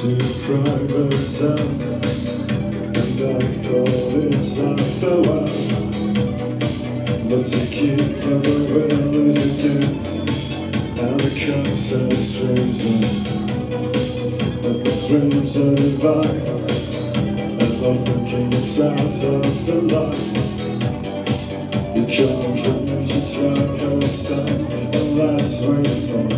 to cell And I thought it's not farewell But to keep will is a gift. And the concert strings And the dreams are divine. And I'm thinking it's out of the light. You can't dream to try yourself Unless we're far just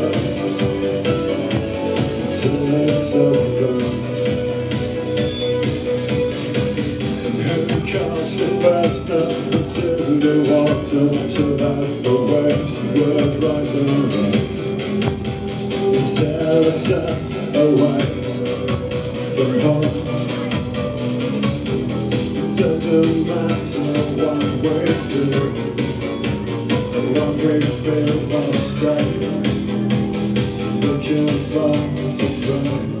faster into the water so that the waves would rise and rise and set us away from home. It doesn't matter what we do, as long we feel strength, looking for to find.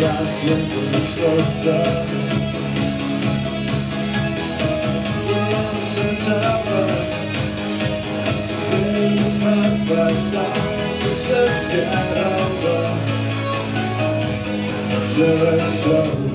Last little closer. We're on the center To live a perfect life, just get over. Over.